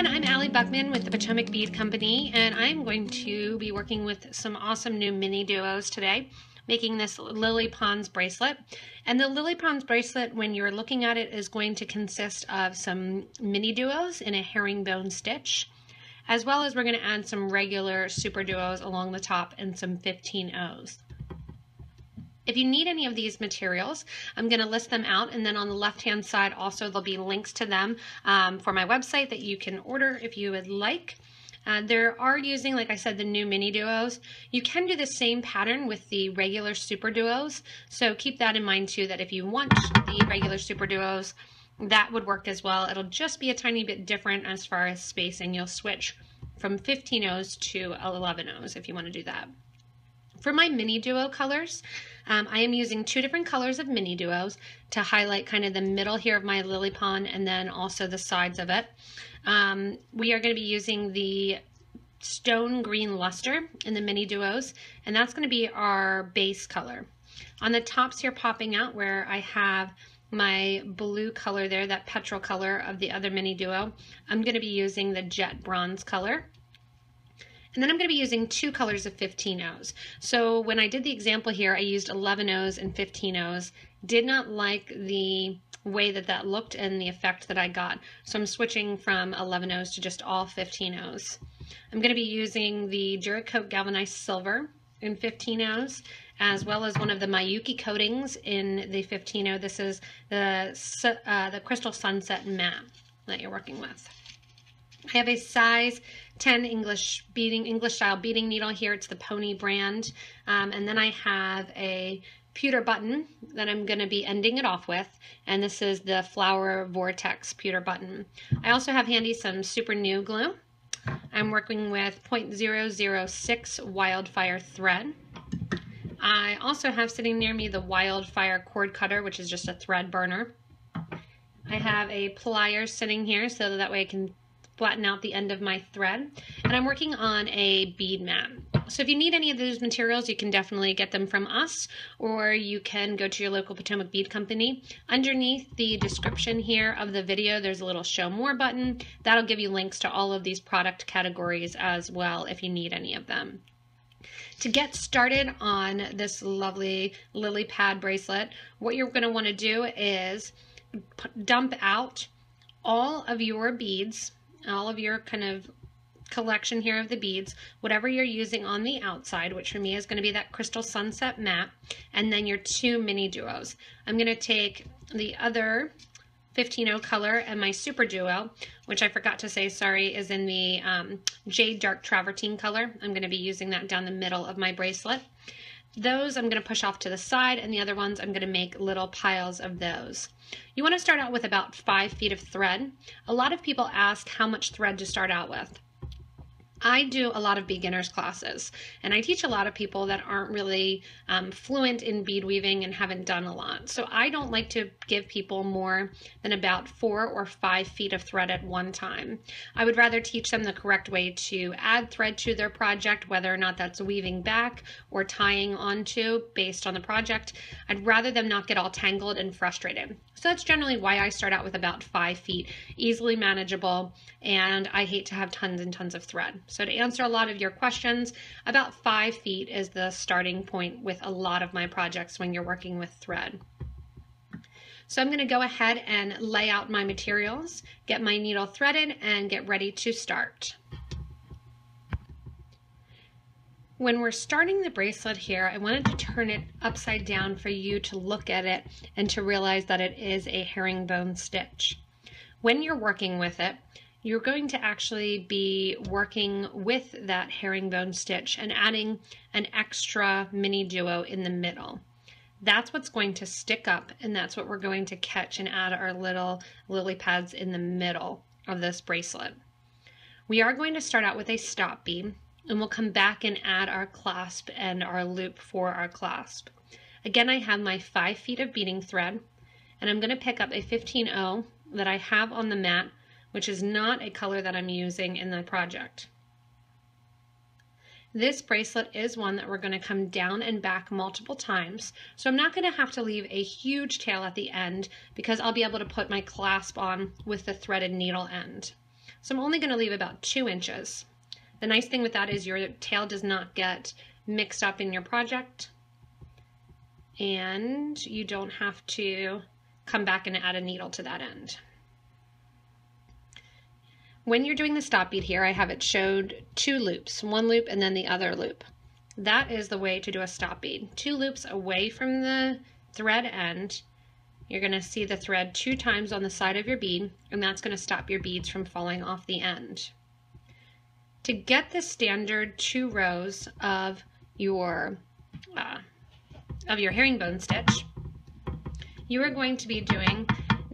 everyone, I'm Allie Buchman with the Potomac Bead Company, and I'm going to be working with some awesome new mini duos today, making this Lilly Ponds bracelet. And the Lilly Ponds bracelet, when you're looking at it, is going to consist of some mini duos in a herringbone stitch, as well as we're going to add some regular super duos along the top and some 15 O's. If you need any of these materials, I'm going to list them out and then on the left hand side also there'll be links to them um, for my website that you can order if you would like. Uh, there are using, like I said, the new mini duos. You can do the same pattern with the regular super duos, so keep that in mind too, that if you want the regular super duos, that would work as well. It'll just be a tiny bit different as far as spacing. You'll switch from 15 O's to 11 O's if you want to do that. For my mini duo colors, um, I am using two different colors of mini duos to highlight kind of the middle here of my lily pond and then also the sides of it. Um, we are going to be using the stone green luster in the mini duos and that's going to be our base color. On the tops here popping out where I have my blue color there, that petrol color of the other mini duo, I'm going to be using the jet bronze color. And then I'm going to be using two colors of 15 O's. So when I did the example here, I used 11 O's and 15 O's. Did not like the way that that looked and the effect that I got. So I'm switching from 11 O's to just all 15 O's. I'm going to be using the Duracoat Galvanized Silver in 15 O's, as well as one of the Miyuki coatings in the 15 O. This is the, uh, the Crystal Sunset Matte that you're working with. I have a size 10 English beading, English style beading needle here. It's the Pony brand. Um, and then I have a pewter button that I'm going to be ending it off with. And this is the Flower Vortex pewter button. I also have handy some super new glue. I'm working with 0.006 wildfire thread. I also have sitting near me the wildfire cord cutter, which is just a thread burner. I have a pliers sitting here so that way I can flatten out the end of my thread. And I'm working on a bead mat. So if you need any of those materials, you can definitely get them from us, or you can go to your local Potomac Bead Company. Underneath the description here of the video, there's a little show more button. That'll give you links to all of these product categories as well if you need any of them. To get started on this lovely lily pad bracelet, what you're going to want to do is dump out all of your beads all of your kind of collection here of the beads, whatever you're using on the outside, which for me is going to be that Crystal Sunset Matte, and then your two mini duos. I'm going to take the other 15 color and my Super Duo, which I forgot to say, sorry, is in the um, Jade Dark Travertine color. I'm going to be using that down the middle of my bracelet. Those I'm going to push off to the side and the other ones I'm going to make little piles of those. You want to start out with about five feet of thread. A lot of people ask how much thread to start out with. I do a lot of beginners classes and I teach a lot of people that aren't really um, fluent in bead weaving and haven't done a lot. So I don't like to give people more than about four or five feet of thread at one time. I would rather teach them the correct way to add thread to their project, whether or not that's weaving back or tying onto based on the project. I'd rather them not get all tangled and frustrated. So that's generally why I start out with about five feet, easily manageable, and I hate to have tons and tons of thread. So to answer a lot of your questions, about five feet is the starting point with a lot of my projects when you're working with thread. So I'm going to go ahead and lay out my materials, get my needle threaded, and get ready to start. When we're starting the bracelet here, I wanted to turn it upside down for you to look at it and to realize that it is a herringbone stitch. When you're working with it, you're going to actually be working with that herringbone stitch and adding an extra mini duo in the middle. That's what's going to stick up and that's what we're going to catch and add our little lily pads in the middle of this bracelet. We are going to start out with a stop bead and we'll come back and add our clasp and our loop for our clasp. Again, I have my five feet of beading thread and I'm going to pick up a 15-0 that I have on the mat, which is not a color that I'm using in the project. This bracelet is one that we're going to come down and back multiple times, so I'm not going to have to leave a huge tail at the end because I'll be able to put my clasp on with the threaded needle end. So I'm only going to leave about two inches. The nice thing with that is your tail does not get mixed up in your project and you don't have to come back and add a needle to that end. When you're doing the stop bead here, I have it showed two loops, one loop and then the other loop. That is the way to do a stop bead. Two loops away from the thread end. You're going to see the thread two times on the side of your bead, and that's going to stop your beads from falling off the end. To get the standard two rows of your uh, of your herringbone stitch, you are going to be doing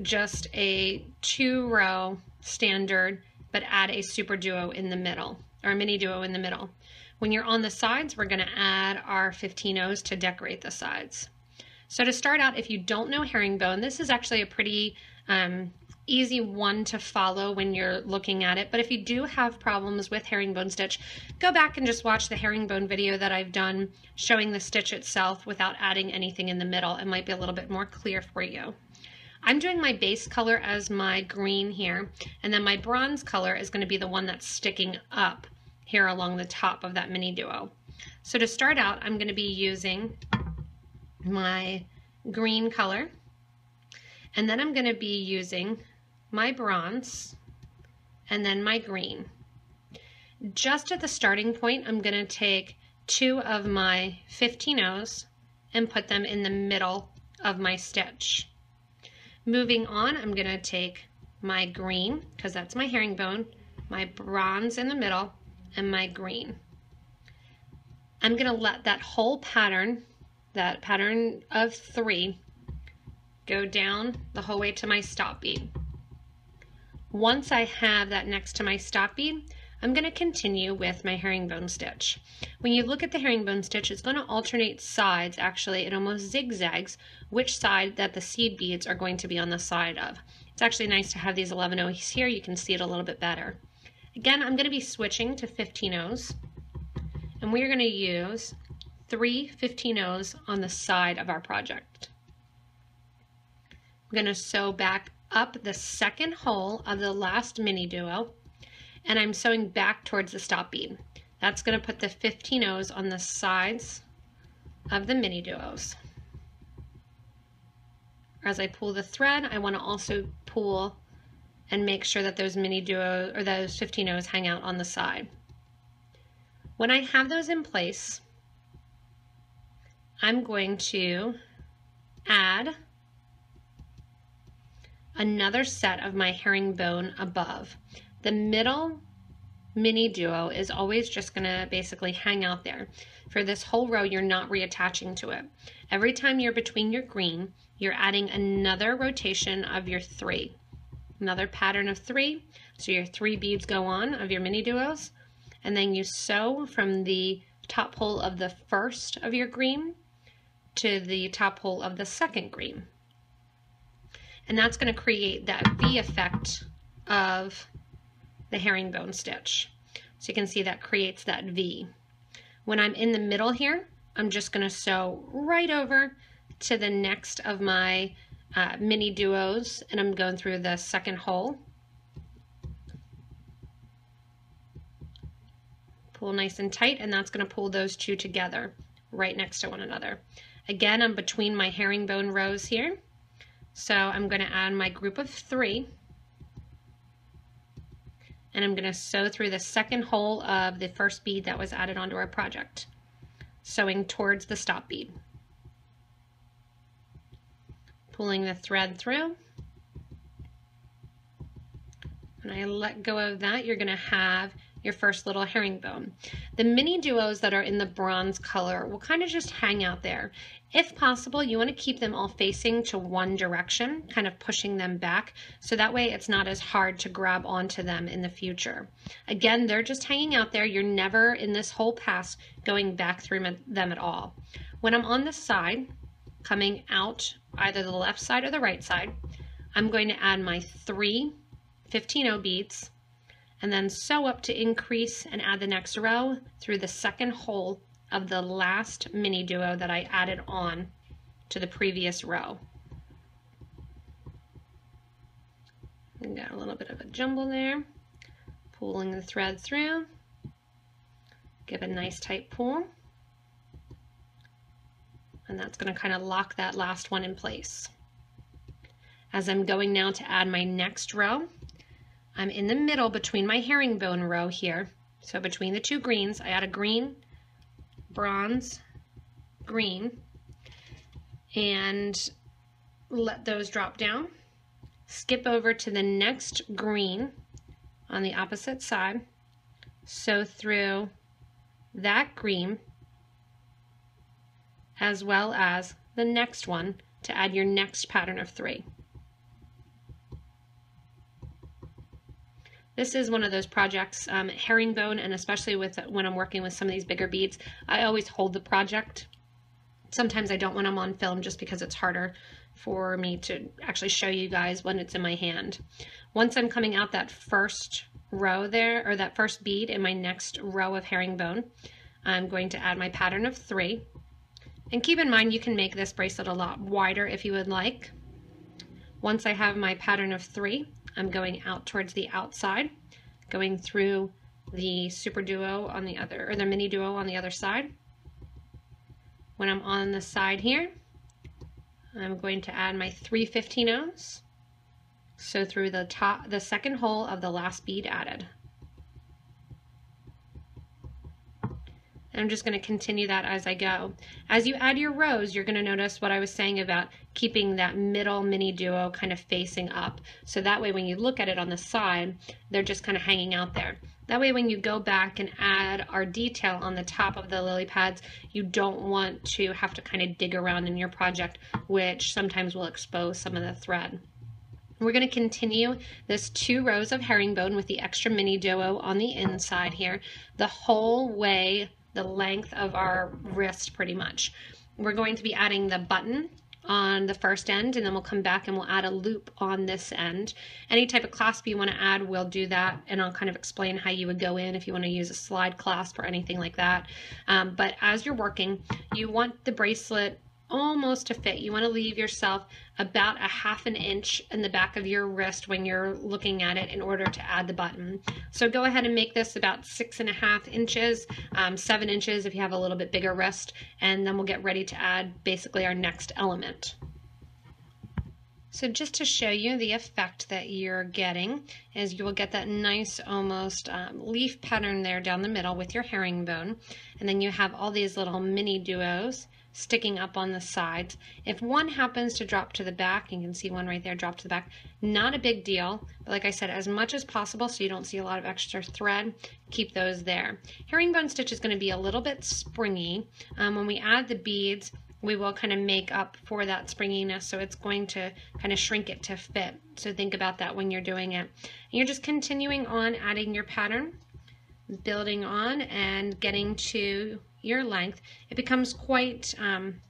just a two row standard, but add a super duo in the middle or a mini duo in the middle. When you're on the sides, we're gonna add our 15 O's to decorate the sides. So to start out, if you don't know herringbone, this is actually a pretty um, easy one to follow when you're looking at it. But if you do have problems with herringbone stitch, go back and just watch the herringbone video that I've done showing the stitch itself without adding anything in the middle. It might be a little bit more clear for you. I'm doing my base color as my green here, and then my bronze color is going to be the one that's sticking up here along the top of that mini duo. So to start out, I'm going to be using my green color, and then I'm going to be using my bronze, and then my green. Just at the starting point, I'm going to take two of my 15 O's and put them in the middle of my stitch. Moving on, I'm going to take my green, because that's my herringbone, my bronze in the middle, and my green. I'm going to let that whole pattern, that pattern of three, go down the whole way to my stop bead. Once I have that next to my stop bead, I'm going to continue with my herringbone stitch. When you look at the herringbone stitch, it's going to alternate sides, actually, it almost zigzags which side that the seed beads are going to be on the side of. It's actually nice to have these 11 O's here, you can see it a little bit better. Again, I'm going to be switching to 15 O's, and we're going to use three 15 O's on the side of our project. I'm going to sew back up the second hole of the last mini duo and I'm sewing back towards the stop bead. That's going to put the 15 O's on the sides of the mini duos. As I pull the thread, I want to also pull and make sure that those mini duos or those 15 O's hang out on the side. When I have those in place, I'm going to add another set of my herringbone above. The middle mini duo is always just gonna basically hang out there. For this whole row, you're not reattaching to it. Every time you're between your green, you're adding another rotation of your three. Another pattern of three. So your three beads go on of your mini duos. And then you sew from the top hole of the first of your green to the top hole of the second green. And that's going to create that V effect of the herringbone stitch. So you can see that creates that V. When I'm in the middle here, I'm just going to sew right over to the next of my uh, mini duos and I'm going through the second hole. Pull nice and tight and that's going to pull those two together right next to one another. Again, I'm between my herringbone rows here. So I'm going to add my group of three. And I'm going to sew through the second hole of the first bead that was added onto our project, sewing towards the stop bead. Pulling the thread through. When I let go of that, you're going to have your first little herringbone. The mini duos that are in the bronze color will kind of just hang out there. If possible, you want to keep them all facing to one direction, kind of pushing them back, so that way it's not as hard to grab onto them in the future. Again, they're just hanging out there. You're never in this whole pass going back through them at all. When I'm on the side, coming out either the left side or the right side, I'm going to add my three 15 beads and then sew up to increase and add the next row through the second hole of the last mini duo that I added on to the previous row. We got a little bit of a jumble there. Pulling the thread through. Give a nice tight pull. And that's going to kind of lock that last one in place. As I'm going now to add my next row, I'm in the middle between my herringbone row here. So between the two greens, I add a green, bronze, green, and let those drop down. Skip over to the next green on the opposite side. Sew through that green as well as the next one to add your next pattern of three. This is one of those projects, um, herringbone, and especially with when I'm working with some of these bigger beads, I always hold the project. Sometimes I don't when I'm on film just because it's harder for me to actually show you guys when it's in my hand. Once I'm coming out that first row there, or that first bead in my next row of herringbone, I'm going to add my pattern of three. And keep in mind you can make this bracelet a lot wider if you would like. Once I have my pattern of three, I'm going out towards the outside, going through the super duo on the other, or the mini duo on the other side. When I'm on the side here, I'm going to add my three 15 O's. So through the top, the second hole of the last bead added. I'm just going to continue that as I go. As you add your rows, you're going to notice what I was saying about keeping that middle mini duo kind of facing up. So that way when you look at it on the side, they're just kind of hanging out there. That way when you go back and add our detail on the top of the lily pads, you don't want to have to kind of dig around in your project, which sometimes will expose some of the thread. We're going to continue this two rows of herringbone with the extra mini duo on the inside here the whole way the length of our wrist pretty much. We're going to be adding the button on the first end and then we'll come back and we'll add a loop on this end. Any type of clasp you want to add, we'll do that and I'll kind of explain how you would go in if you want to use a slide clasp or anything like that. Um, but as you're working, you want the bracelet almost to fit. You want to leave yourself about a half an inch in the back of your wrist when you're looking at it in order to add the button. So go ahead and make this about six and a half inches, um, seven inches if you have a little bit bigger wrist, and then we'll get ready to add basically our next element. So just to show you the effect that you're getting is you will get that nice almost um, leaf pattern there down the middle with your herringbone. And then you have all these little mini duos sticking up on the sides. If one happens to drop to the back, you can see one right there drop to the back, not a big deal. But like I said, as much as possible so you don't see a lot of extra thread, keep those there. Herringbone stitch is going to be a little bit springy. Um, when we add the beads, we will kind of make up for that springiness so it's going to kind of shrink it to fit. So think about that when you're doing it. And you're just continuing on adding your pattern, building on and getting to your length, it becomes quite um,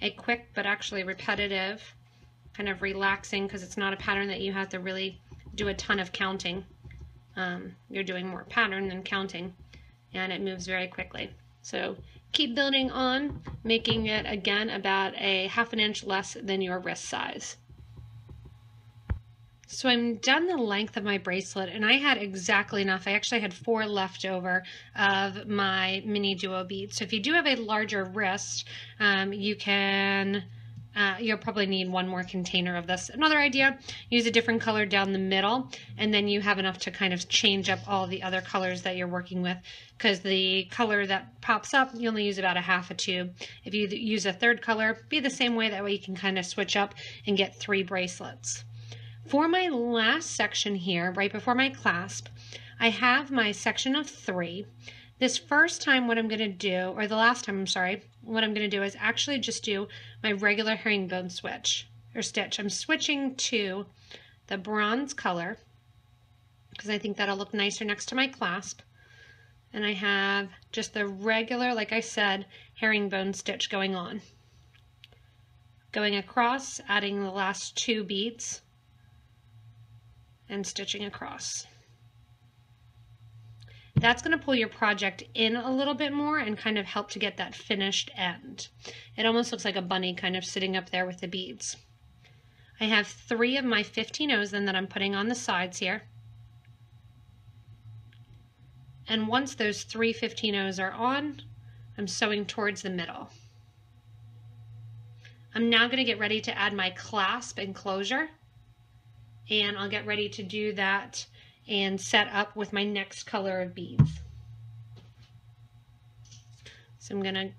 a quick but actually repetitive, kind of relaxing because it's not a pattern that you have to really do a ton of counting. Um, you're doing more pattern than counting and it moves very quickly. So keep building on, making it again about a half an inch less than your wrist size. So I'm done the length of my bracelet and I had exactly enough. I actually had four left over of my mini duo beads. So if you do have a larger wrist, um, you can, uh, you'll probably need one more container of this. Another idea, use a different color down the middle and then you have enough to kind of change up all the other colors that you're working with because the color that pops up, you only use about a half a tube. If you use a third color, be the same way. That way you can kind of switch up and get three bracelets. For my last section here, right before my clasp, I have my section of three. This first time what I'm going to do, or the last time, I'm sorry, what I'm going to do is actually just do my regular herringbone switch, or stitch. I'm switching to the bronze color, because I think that'll look nicer next to my clasp. And I have just the regular, like I said, herringbone stitch going on. Going across, adding the last two beads and stitching across. That's going to pull your project in a little bit more and kind of help to get that finished end. It almost looks like a bunny kind of sitting up there with the beads. I have three of my 15 O's then that I'm putting on the sides here. And once those three 15 O's are on, I'm sewing towards the middle. I'm now going to get ready to add my clasp and closure. And I'll get ready to do that and set up with my next color of beads. So I'm going to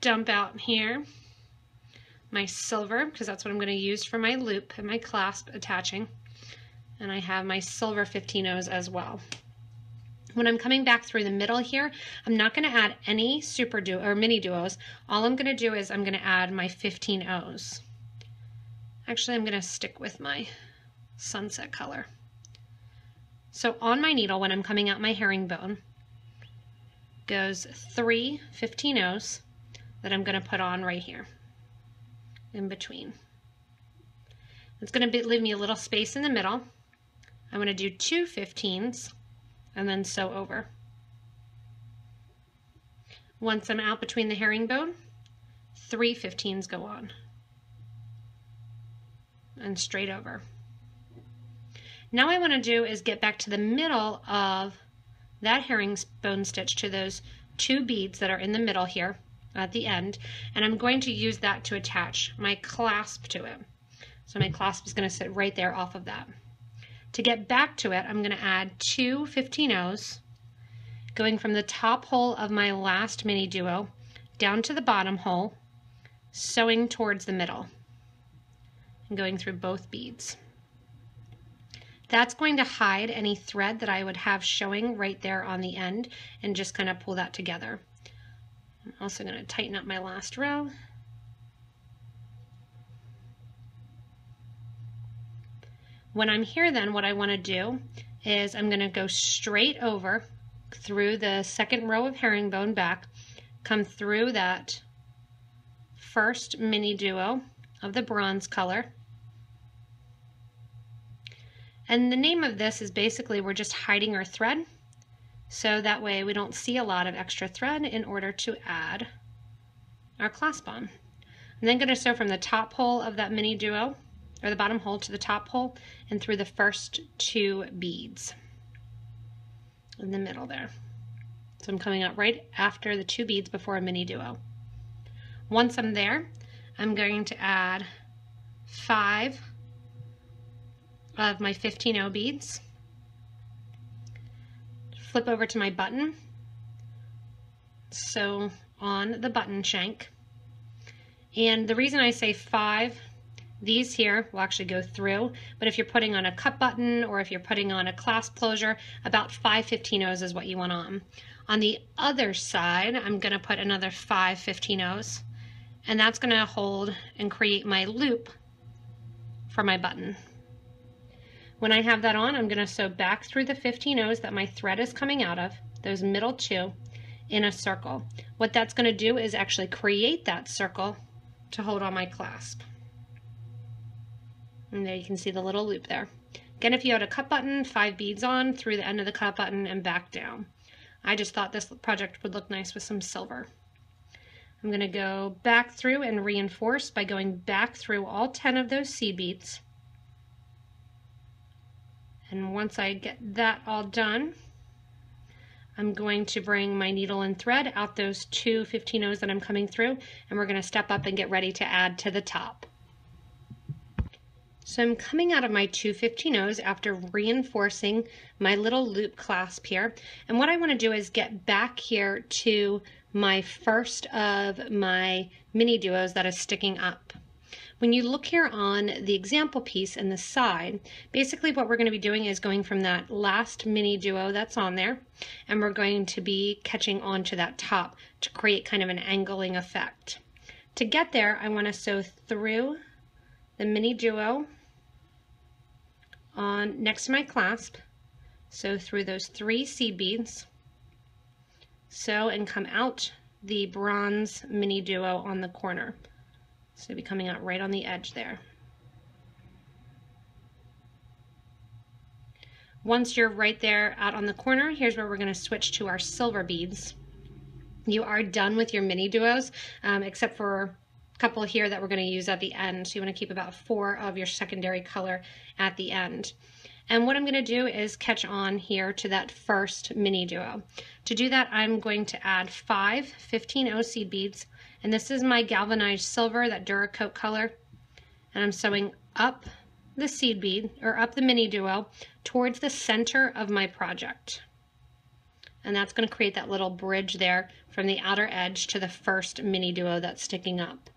dump out here my silver because that's what I'm going to use for my loop and my clasp attaching. And I have my silver 15 O's as well. When I'm coming back through the middle here, I'm not going to add any super duo or mini duos. All I'm going to do is I'm going to add my 15 O's. Actually, I'm going to stick with my sunset color. So on my needle, when I'm coming out my herringbone, goes three 15 O's that I'm going to put on right here in between. It's going to leave me a little space in the middle. I'm going to do two 15s and then sew over. Once I'm out between the herringbone, three 15s go on and straight over. Now what I want to do is get back to the middle of that herringbone stitch to those two beads that are in the middle here at the end and I'm going to use that to attach my clasp to it. So my clasp is going to sit right there off of that. To get back to it, I'm going to add two 15 O's going from the top hole of my last mini duo down to the bottom hole, sewing towards the middle and going through both beads. That's going to hide any thread that I would have showing right there on the end and just kind of pull that together. I'm also going to tighten up my last row. When I'm here then, what I want to do is I'm going to go straight over through the second row of herringbone back, come through that first mini duo of the bronze color. And the name of this is basically we're just hiding our thread. So that way we don't see a lot of extra thread in order to add our clasp on. I'm then going to sew from the top hole of that mini duo or the bottom hole to the top hole and through the first two beads in the middle there. So I'm coming out right after the two beads before a mini duo. Once I'm there, I'm going to add five of my 15 O beads. Flip over to my button. So on the button shank. And the reason I say five these here will actually go through, but if you're putting on a cut button or if you're putting on a clasp closure, about 5 15-0s is what you want on. On the other side, I'm going to put another 5 15-0s, and that's going to hold and create my loop for my button. When I have that on, I'm going to sew back through the 15 O's that my thread is coming out of, those middle two, in a circle. What that's going to do is actually create that circle to hold on my clasp. And there you can see the little loop there. Again, if you had a cut button, five beads on through the end of the cut button and back down. I just thought this project would look nice with some silver. I'm going to go back through and reinforce by going back through all 10 of those seed beads. And once I get that all done, I'm going to bring my needle and thread out those two 15 O's that I'm coming through, and we're going to step up and get ready to add to the top. So I'm coming out of my 215 O's after reinforcing my little loop clasp here. And what I want to do is get back here to my first of my mini duos that is sticking up. When you look here on the example piece in the side, basically what we're going to be doing is going from that last mini duo that's on there, and we're going to be catching onto that top to create kind of an angling effect. To get there, I want to sew through the mini duo on next to my clasp. Sew through those three seed beads. Sew and come out the bronze mini duo on the corner. So be coming out right on the edge there. Once you're right there out on the corner, here's where we're going to switch to our silver beads. You are done with your mini duos, um, except for a couple here that we're going to use at the end. So you want to keep about four of your secondary color at the end. And what I'm going to do is catch on here to that first mini duo. To do that, I'm going to add five 15 seed beads. And this is my galvanized silver, that Duracoat color. And I'm sewing up the seed bead, or up the mini duo, towards the center of my project. And that's going to create that little bridge there from the outer edge to the first mini duo that's sticking up.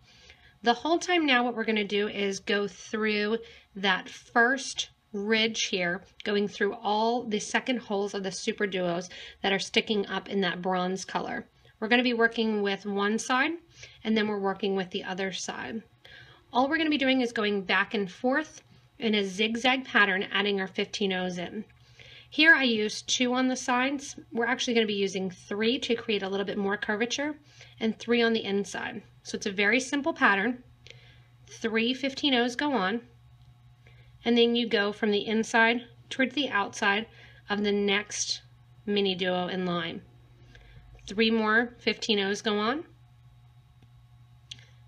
The whole time now what we're going to do is go through that first ridge here, going through all the second holes of the super duos that are sticking up in that bronze color. We're going to be working with one side and then we're working with the other side. All we're going to be doing is going back and forth in a zigzag pattern, adding our 15 O's in. Here I used two on the sides. We're actually going to be using three to create a little bit more curvature and three on the inside. So it's a very simple pattern. Three 15 O's go on and then you go from the inside towards the outside of the next mini duo in line. Three more 15 O's go on.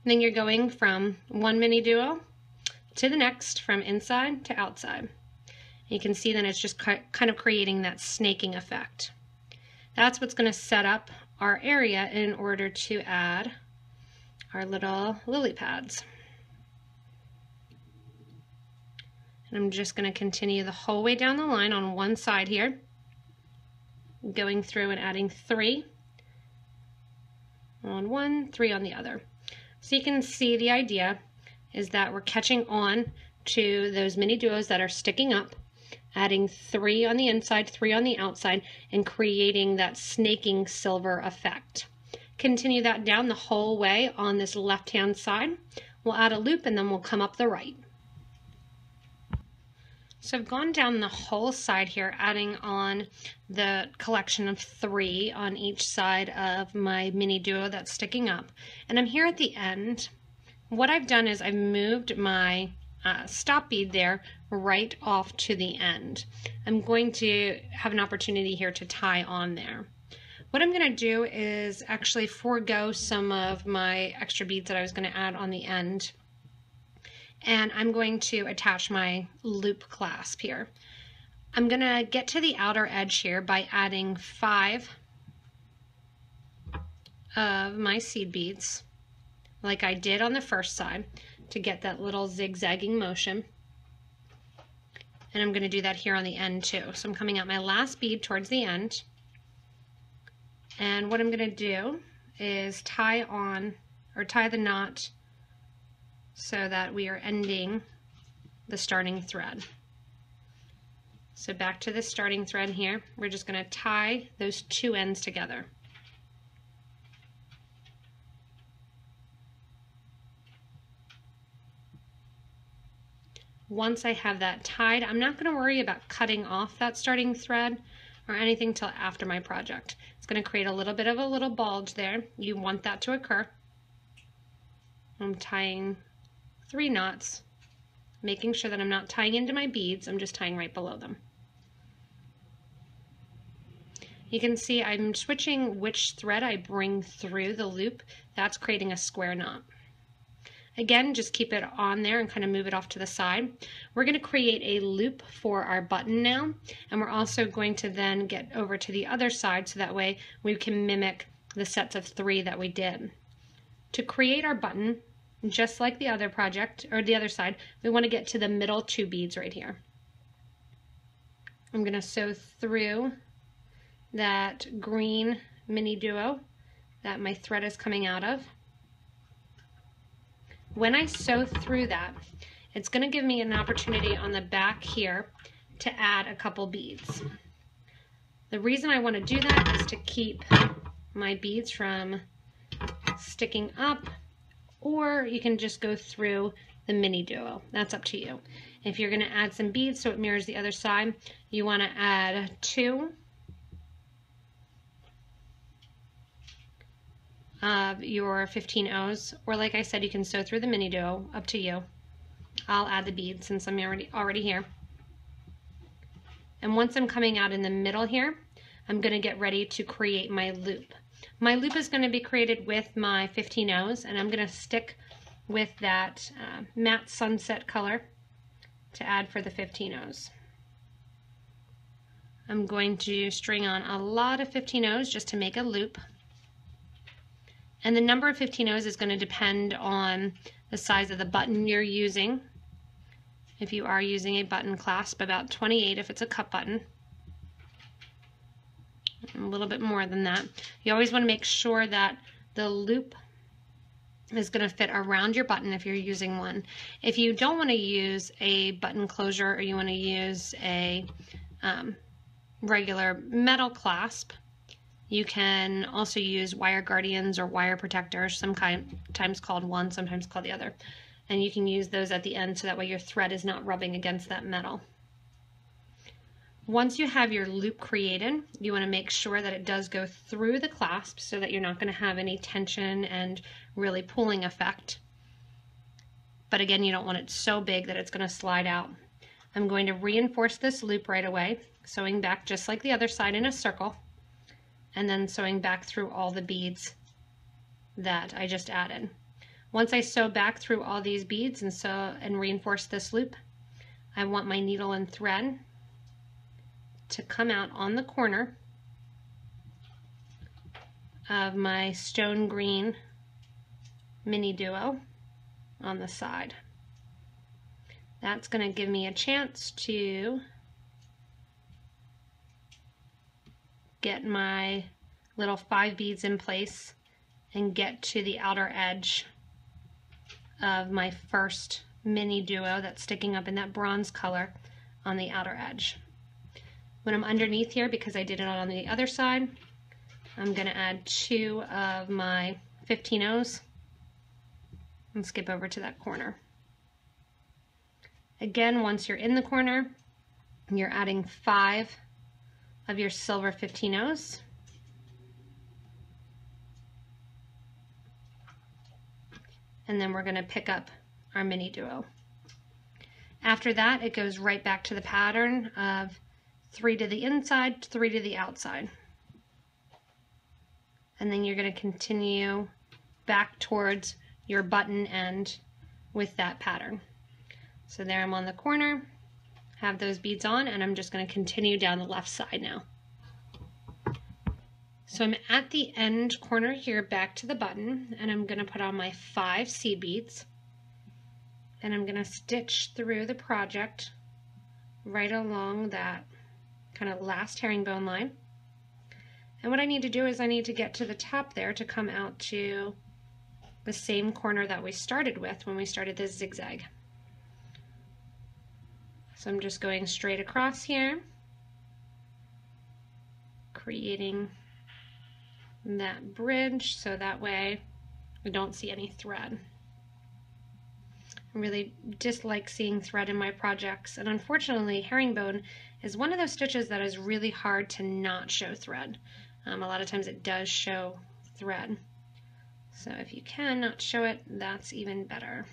then you're going from one mini duo to the next from inside to outside. You can see then it's just kind of creating that snaking effect. That's what's going to set up our area in order to add our little lily pads. And I'm just going to continue the whole way down the line on one side here, going through and adding three on one, three on the other. So you can see the idea is that we're catching on to those mini duos that are sticking up, adding three on the inside, three on the outside, and creating that snaking silver effect. Continue that down the whole way on this left-hand side. We'll add a loop and then we'll come up the right. So I've gone down the whole side here, adding on the collection of three on each side of my mini duo that's sticking up. And I'm here at the end. What I've done is I've moved my uh, stop bead there right off to the end. I'm going to have an opportunity here to tie on there. What I'm going to do is actually forego some of my extra beads that I was going to add on the end and I'm going to attach my loop clasp here. I'm going to get to the outer edge here by adding five of my seed beads like I did on the first side to get that little zigzagging motion. And I'm going to do that here on the end too. So I'm coming out my last bead towards the end. And what I'm going to do is tie on or tie the knot so that we are ending the starting thread. So back to the starting thread here, we're just going to tie those two ends together. Once I have that tied, I'm not going to worry about cutting off that starting thread or anything till after my project. It's going to create a little bit of a little bulge there. You want that to occur. I'm tying three knots, making sure that I'm not tying into my beads, I'm just tying right below them. You can see I'm switching which thread I bring through the loop. That's creating a square knot. Again, just keep it on there and kind of move it off to the side. We're going to create a loop for our button now, and we're also going to then get over to the other side so that way we can mimic the sets of three that we did. To create our button, just like the other project, or the other side, we want to get to the middle two beads right here. I'm going to sew through that green mini duo that my thread is coming out of. When I sew through that, it's going to give me an opportunity on the back here to add a couple beads. The reason I want to do that is to keep my beads from sticking up or you can just go through the mini duo. That's up to you. If you're going to add some beads so it mirrors the other side, you want to add two of your 15 O's, or like I said, you can sew through the mini duo, up to you. I'll add the beads since I'm already, already here. And once I'm coming out in the middle here, I'm going to get ready to create my loop. My loop is going to be created with my 15 O's and I'm going to stick with that uh, matte sunset color to add for the 15 O's. I'm going to string on a lot of 15 O's just to make a loop. And the number of 15 O's is going to depend on the size of the button you're using. If you are using a button clasp, about 28 if it's a cup button. A little bit more than that. You always want to make sure that the loop is going to fit around your button if you're using one. If you don't want to use a button closure or you want to use a um, regular metal clasp, you can also use wire guardians or wire protectors, sometimes called one, sometimes called the other. And you can use those at the end so that way your thread is not rubbing against that metal. Once you have your loop created, you want to make sure that it does go through the clasp so that you're not going to have any tension and really pulling effect. But again, you don't want it so big that it's going to slide out. I'm going to reinforce this loop right away, sewing back just like the other side in a circle, and then sewing back through all the beads that I just added. Once I sew back through all these beads and sew and reinforce this loop, I want my needle and thread to come out on the corner of my stone green mini duo on the side. That's going to give me a chance to get my little five beads in place and get to the outer edge of my first mini duo that's sticking up in that bronze color on the outer edge. When I'm underneath here, because I did it on the other side, I'm going to add two of my 15 O's and skip over to that corner. Again, once you're in the corner, you're adding five of your silver 15 O's. And then we're going to pick up our mini duo. After that, it goes right back to the pattern of three to the inside, three to the outside. And then you're going to continue back towards your button end with that pattern. So there I'm on the corner, have those beads on, and I'm just going to continue down the left side now. So I'm at the end corner here back to the button, and I'm going to put on my five seed beads, and I'm going to stitch through the project right along that kind of last herringbone line. And what I need to do is I need to get to the top there to come out to the same corner that we started with when we started this zigzag. So I'm just going straight across here, creating that bridge so that way we don't see any thread. I really dislike seeing thread in my projects and unfortunately herringbone is one of those stitches that is really hard to not show thread. Um, a lot of times it does show thread. So if you can not show it, that's even better.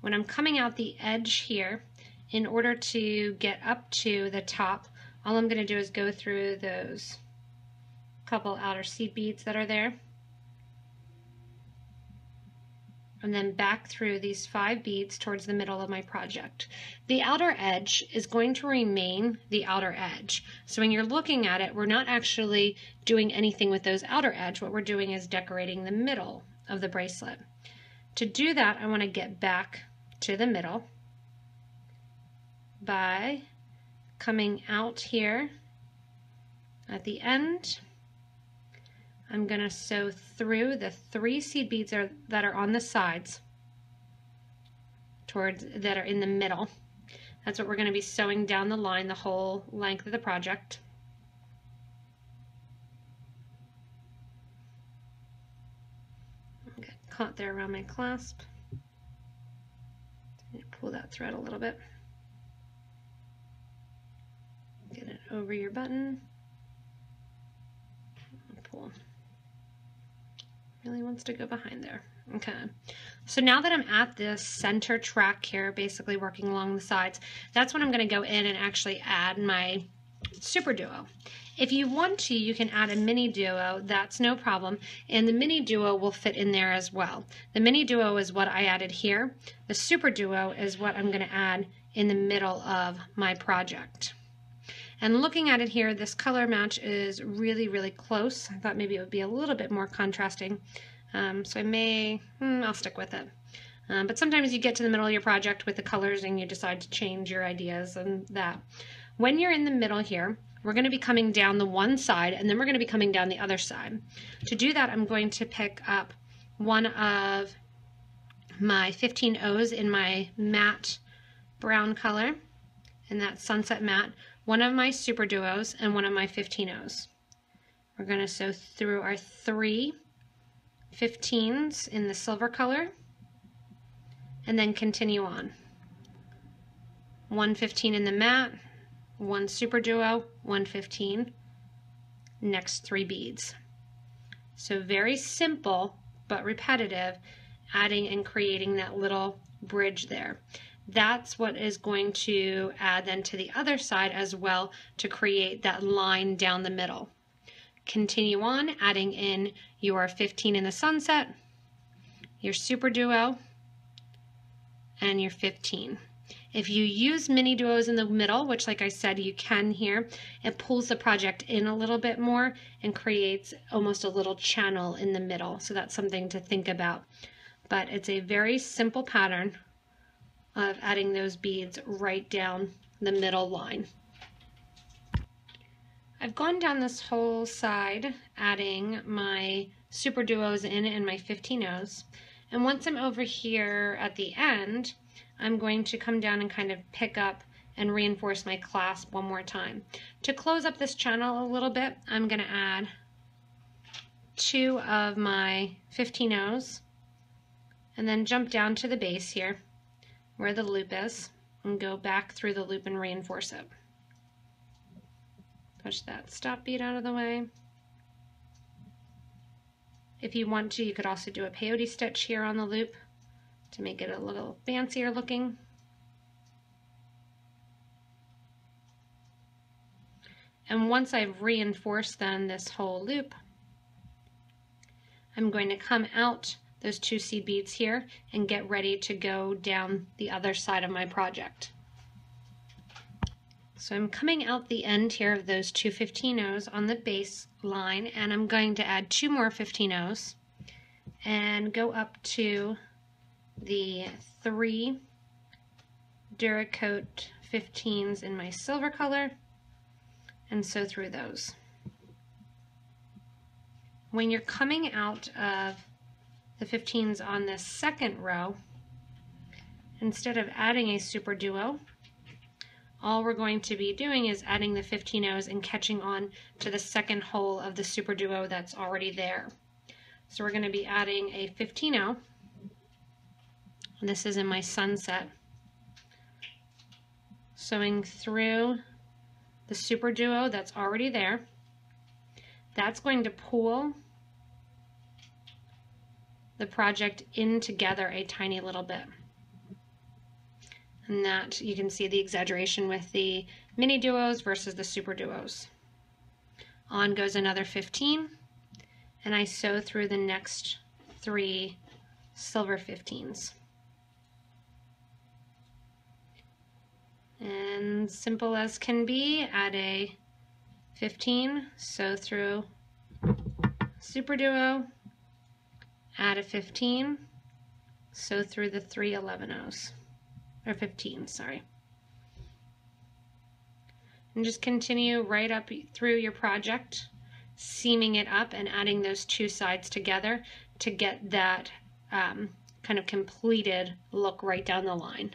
When I'm coming out the edge here, in order to get up to the top, all I'm going to do is go through those couple outer seed beads that are there and then back through these five beads towards the middle of my project. The outer edge is going to remain the outer edge. So when you're looking at it, we're not actually doing anything with those outer edge. What we're doing is decorating the middle of the bracelet. To do that, I want to get back to the middle by coming out here at the end I'm going to sew through the three seed beads are, that are on the sides towards that are in the middle. That's what we're going to be sewing down the line the whole length of the project. Get caught there around my clasp. Pull that thread a little bit. Get it over your button. Pull really wants to go behind there. Okay, so now that I'm at this center track here, basically working along the sides, that's when I'm going to go in and actually add my super duo. If you want to, you can add a mini duo, that's no problem, and the mini duo will fit in there as well. The mini duo is what I added here. The super duo is what I'm going to add in the middle of my project. And looking at it here, this color match is really, really close. I thought maybe it would be a little bit more contrasting. Um, so I may, hmm, I'll stick with it. Um, but sometimes you get to the middle of your project with the colors and you decide to change your ideas and that. When you're in the middle here, we're going to be coming down the one side and then we're going to be coming down the other side. To do that, I'm going to pick up one of my 15 O's in my matte brown color, and that sunset matte, one of my super duos, and one of my 15 O's. We're going to sew through our three 15s in the silver color, and then continue on. One 15 in the matte, one super duo, one 15, next three beads. So very simple, but repetitive, adding and creating that little bridge there. That's what is going to add then to the other side as well to create that line down the middle. Continue on adding in your 15 in the sunset, your super duo, and your 15. If you use mini duos in the middle, which like I said, you can here, it pulls the project in a little bit more and creates almost a little channel in the middle. So that's something to think about. But it's a very simple pattern of adding those beads right down the middle line. I've gone down this whole side adding my super duos in and my 15 O's. And once I'm over here at the end, I'm going to come down and kind of pick up and reinforce my clasp one more time. To close up this channel a little bit, I'm going to add two of my 15 O's and then jump down to the base here where the loop is and go back through the loop and reinforce it. Push that stop bead out of the way. If you want to, you could also do a peyote stitch here on the loop to make it a little fancier looking. And once I've reinforced then this whole loop, I'm going to come out those two seed beads here and get ready to go down the other side of my project. So I'm coming out the end here of those two 15 O's on the base line and I'm going to add two more 15 O's and go up to the three Duracoat 15s in my silver color and sew through those. When you're coming out of the 15s on this second row, instead of adding a super duo, all we're going to be doing is adding the 15 O's and catching on to the second hole of the super duo that's already there. So we're going to be adding a 15 O and this is in my sunset. Sewing through the super duo that's already there. That's going to pull the project in together a tiny little bit. And that you can see the exaggeration with the mini duos versus the super duos. On goes another 15 and I sew through the next three silver 15s. and simple as can be, add a 15, sew through Super Duo, add a 15, sew through the three 11 O's, or 15, sorry. And just continue right up through your project, seaming it up and adding those two sides together to get that um, kind of completed look right down the line.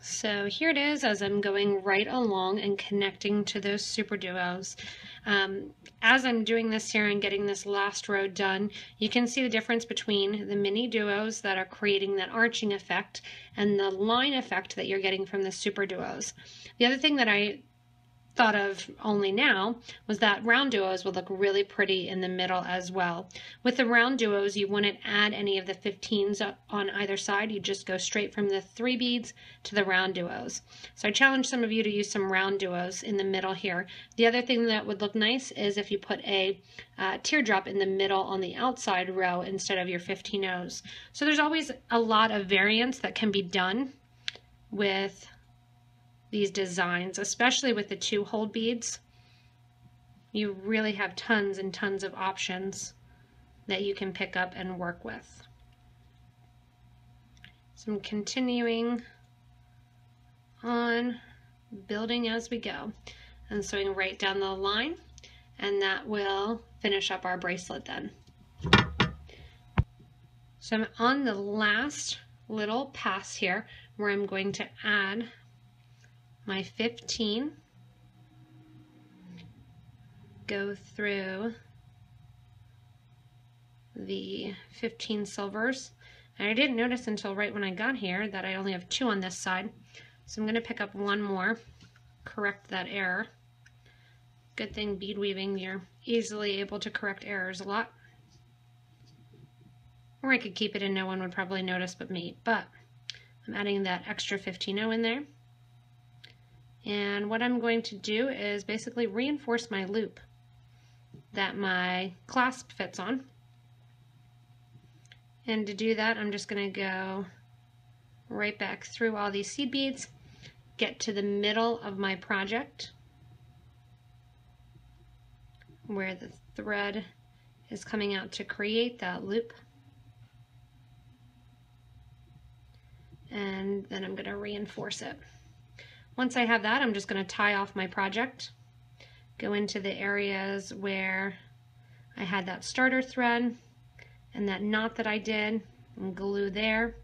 So here it is as I'm going right along and connecting to those super duos. Um, as I'm doing this here and getting this last row done, you can see the difference between the mini duos that are creating that arching effect and the line effect that you're getting from the super duos. The other thing that I thought of only now was that round duos would look really pretty in the middle as well. With the round duos, you wouldn't add any of the 15s on either side. You just go straight from the three beads to the round duos. So I challenge some of you to use some round duos in the middle here. The other thing that would look nice is if you put a uh, teardrop in the middle on the outside row instead of your 15 O's. So there's always a lot of variance that can be done with these designs, especially with the two hole beads. You really have tons and tons of options that you can pick up and work with. So I'm continuing on building as we go and sewing right down the line and that will finish up our bracelet then. So I'm on the last little pass here where I'm going to add my 15, go through the 15 silvers. And I didn't notice until right when I got here that I only have two on this side. So I'm going to pick up one more, correct that error. Good thing bead weaving, you're easily able to correct errors a lot. Or I could keep it and no one would probably notice but me. But I'm adding that extra 15 in there. And what I'm going to do is basically reinforce my loop that my clasp fits on. And to do that, I'm just going to go right back through all these seed beads, get to the middle of my project where the thread is coming out to create that loop. And then I'm going to reinforce it. Once I have that, I'm just going to tie off my project, go into the areas where I had that starter thread, and that knot that I did and glue there.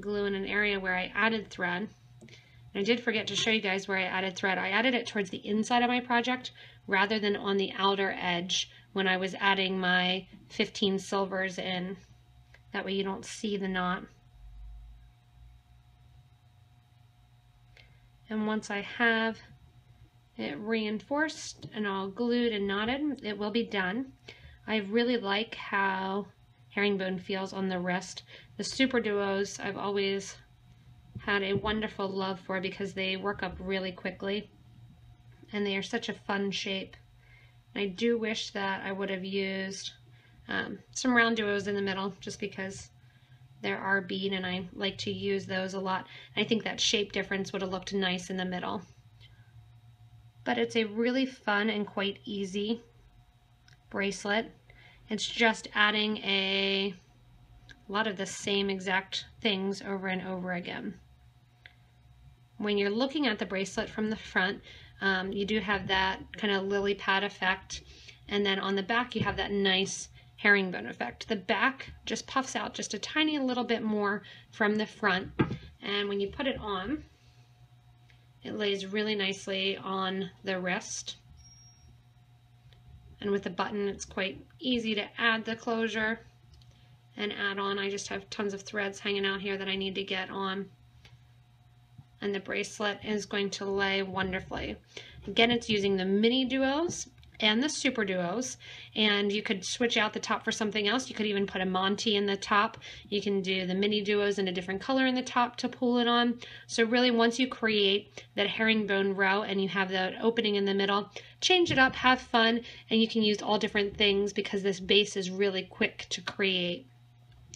Glue in an area where I added thread. And I did forget to show you guys where I added thread. I added it towards the inside of my project rather than on the outer edge when I was adding my 15 silvers in. That way you don't see the knot. And once I have it reinforced and all glued and knotted, it will be done. I really like how herringbone feels on the wrist. The Super Duos I've always had a wonderful love for because they work up really quickly and they are such a fun shape. I do wish that I would have used um, some round duos in the middle just because there are bead and I like to use those a lot. I think that shape difference would have looked nice in the middle. But it's a really fun and quite easy bracelet. It's just adding a, a lot of the same exact things over and over again. When you're looking at the bracelet from the front, um, you do have that kind of lily pad effect. And then on the back, you have that nice herringbone effect. The back just puffs out just a tiny little bit more from the front. And when you put it on, it lays really nicely on the wrist. And with the button, it's quite easy to add the closure and add on. I just have tons of threads hanging out here that I need to get on. And the bracelet is going to lay wonderfully. Again, it's using the mini duos and the super duos. And you could switch out the top for something else. You could even put a monty in the top. You can do the mini duos in a different color in the top to pull it on. So really once you create that herringbone row and you have that opening in the middle change it up have fun and you can use all different things because this base is really quick to create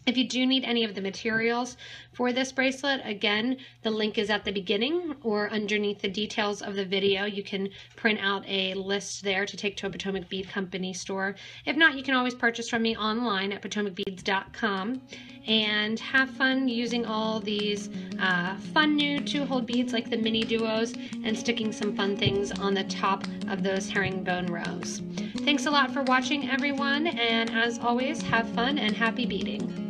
if you do need any of the materials for this bracelet, again, the link is at the beginning or underneath the details of the video. You can print out a list there to take to a Potomac Bead Company store. If not, you can always purchase from me online at potomacbeads.com and have fun using all these uh, fun new two-hole beads like the mini duos and sticking some fun things on the top of those herringbone rows. Thanks a lot for watching, everyone, and as always, have fun and happy beading.